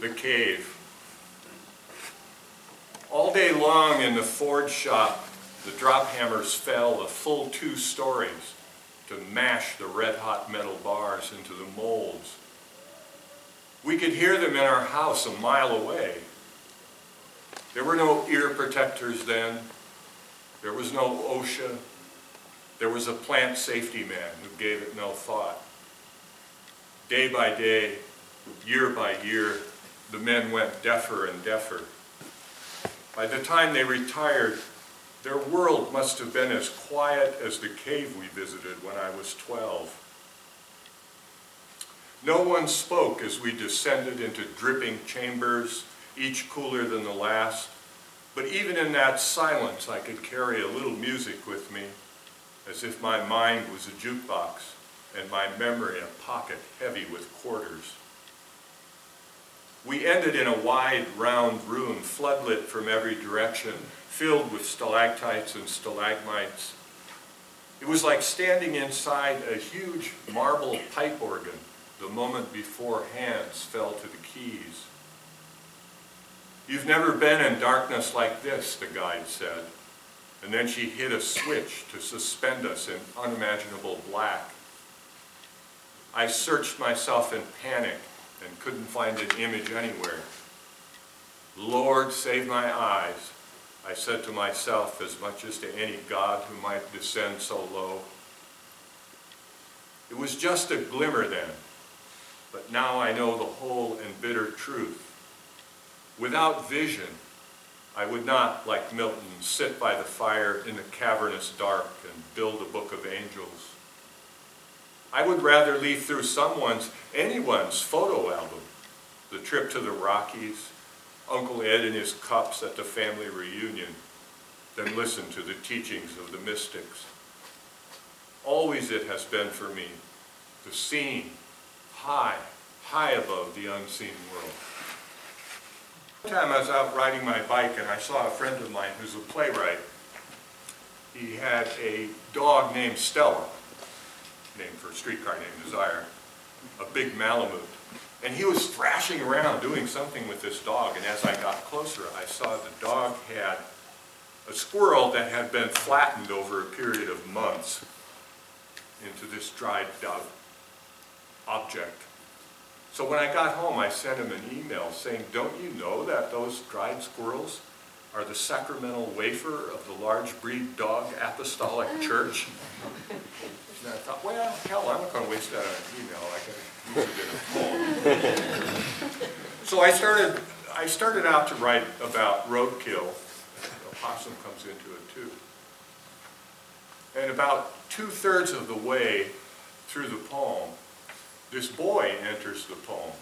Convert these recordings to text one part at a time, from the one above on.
the cave. All day long in the forge shop, the drop hammers fell a full two stories to mash the red-hot metal bars into the molds. We could hear them in our house a mile away. There were no ear protectors then. There was no OSHA. There was a plant safety man who gave it no thought. Day by day, year by year, the men went deafer and deafer. By the time they retired, their world must have been as quiet as the cave we visited when I was 12. No one spoke as we descended into dripping chambers, each cooler than the last. But even in that silence, I could carry a little music with me, as if my mind was a jukebox and my memory a pocket heavy with quarters. We ended in a wide, round room, floodlit from every direction, filled with stalactites and stalagmites. It was like standing inside a huge marble pipe organ the moment before hands fell to the keys. You've never been in darkness like this, the guide said. And then she hit a switch to suspend us in unimaginable black. I searched myself in panic and couldn't find an image anywhere. Lord, save my eyes, I said to myself as much as to any God who might descend so low. It was just a glimmer then, but now I know the whole and bitter truth. Without vision, I would not, like Milton, sit by the fire in the cavernous dark and build a book of angels. I would rather leaf through someone's, anyone's photo album, the trip to the Rockies, Uncle Ed and his cups at the family reunion, than listen to the teachings of the mystics. Always it has been for me, the seen, high, high above the unseen world. One time I was out riding my bike and I saw a friend of mine who's a playwright. He had a dog named Stella, for a streetcar named Desire, a big Malamute. And he was thrashing around doing something with this dog, and as I got closer, I saw the dog had a squirrel that had been flattened over a period of months into this dried out object. So when I got home, I sent him an email saying, don't you know that those dried squirrels are the sacramental wafer of the large breed dog apostolic church? And I thought, well, hell, I'm not going to waste that on an email. I can use it in a poem. so I started, I started out to write about roadkill. A possum comes into it too. And about two-thirds of the way through the poem, this boy enters the poem.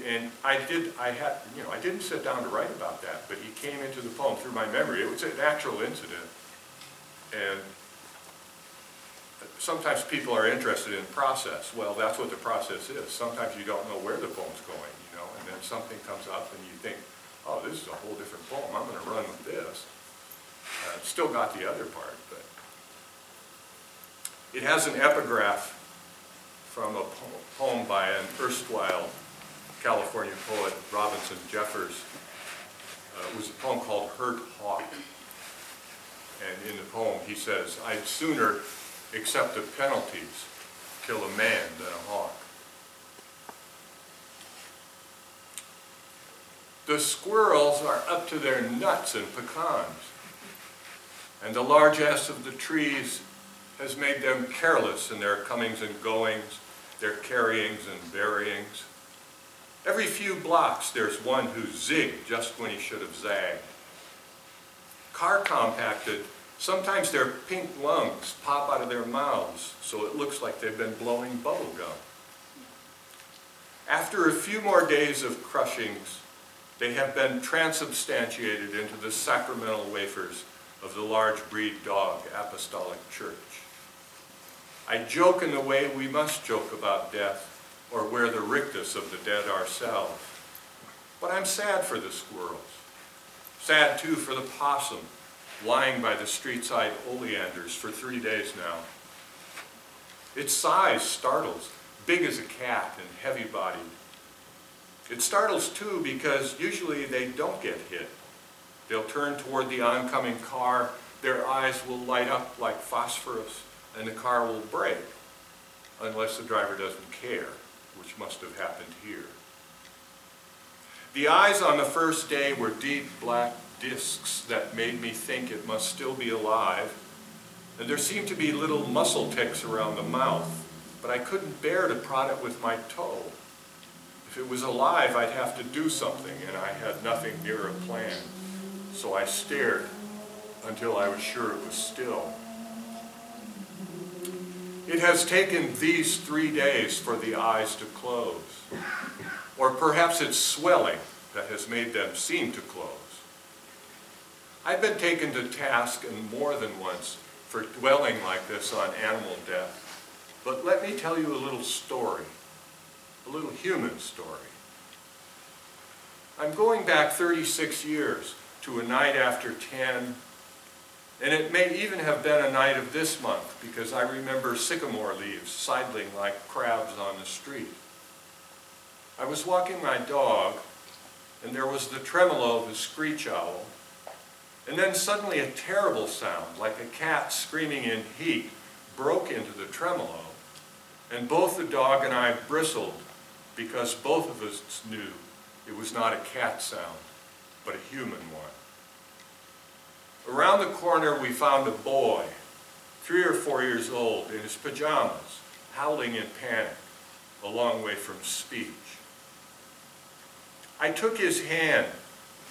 And I did, I had, you know, I didn't sit down to write about that, but he came into the poem through my memory. It was an actual incident. And sometimes people are interested in process. Well, that's what the process is. Sometimes you don't know where the poem's going, you know, and then something comes up and you think, oh, this is a whole different poem. I'm going to run with this. Uh, still got the other part, but it has an epigraph from a poem by an erstwhile California poet, Robinson Jeffers. Uh, was a poem called Hurt Hawk. And in the poem he says, I'd sooner accept the penalties kill a man than a hawk. The squirrels are up to their nuts in pecans, and the largesse of the trees has made them careless in their comings and goings, their carryings and buryings. Every few blocks there's one who zigged just when he should have zagged. Car compacted Sometimes their pink lungs pop out of their mouths so it looks like they've been blowing bubble gum. After a few more days of crushings, they have been transubstantiated into the sacramental wafers of the large breed dog apostolic church. I joke in the way we must joke about death or wear the rictus of the dead ourselves. But I'm sad for the squirrels. Sad too for the possum lying by the street-side oleanders for three days now. Its size startles, big as a cat and heavy-bodied. It startles too because usually they don't get hit. They'll turn toward the oncoming car, their eyes will light up like phosphorus, and the car will brake, unless the driver doesn't care, which must have happened here. The eyes on the first day were deep black discs that made me think it must still be alive, and there seemed to be little muscle ticks around the mouth, but I couldn't bear to prod it with my toe. If it was alive, I'd have to do something, and I had nothing near a plan. So I stared until I was sure it was still. It has taken these three days for the eyes to close. Or perhaps it's swelling that has made them seem to close. I've been taken to task and more than once for dwelling like this on animal death. But let me tell you a little story, a little human story. I'm going back 36 years to a night after 10, and it may even have been a night of this month because I remember sycamore leaves sidling like crabs on the street. I was walking my dog, and there was the tremolo of a screech owl, and then suddenly a terrible sound, like a cat screaming in heat, broke into the tremolo, and both the dog and I bristled because both of us knew it was not a cat sound, but a human one. Around the corner we found a boy, three or four years old, in his pajamas, howling in panic, a long way from speech. I took his hand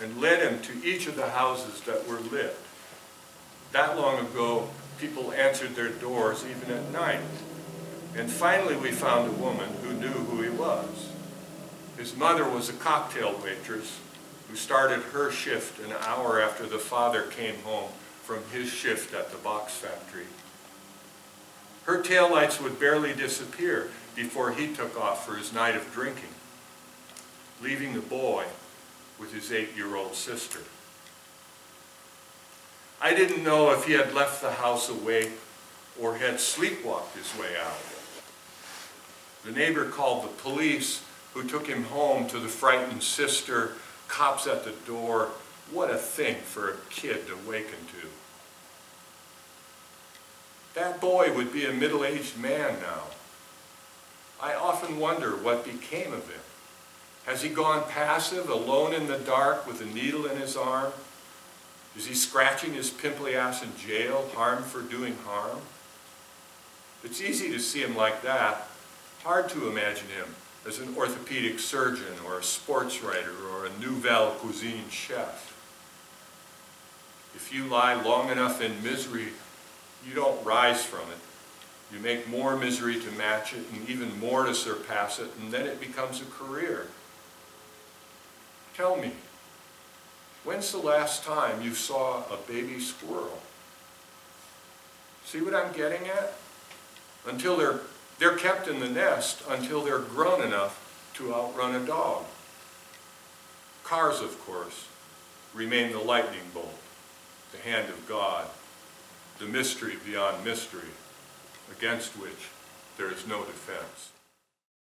and led him to each of the houses that were lit. That long ago, people answered their doors even at night. And finally we found a woman who knew who he was. His mother was a cocktail waitress who started her shift an hour after the father came home from his shift at the box factory. Her taillights would barely disappear before he took off for his night of drinking, leaving the boy with his eight-year-old sister. I didn't know if he had left the house awake or had sleepwalked his way out. The neighbor called the police who took him home to the frightened sister, cops at the door. What a thing for a kid to waken to. That boy would be a middle-aged man now. I often wonder what became of him. Has he gone passive, alone in the dark with a needle in his arm? Is he scratching his pimply ass in jail, harmed for doing harm? It's easy to see him like that. Hard to imagine him as an orthopedic surgeon or a sports writer or a nouvelle cuisine chef. If you lie long enough in misery, you don't rise from it. You make more misery to match it and even more to surpass it, and then it becomes a career. Tell me, when's the last time you saw a baby squirrel? See what I'm getting at? Until they're, they're kept in the nest until they're grown enough to outrun a dog. Cars, of course, remain the lightning bolt, the hand of God, the mystery beyond mystery, against which there is no defense.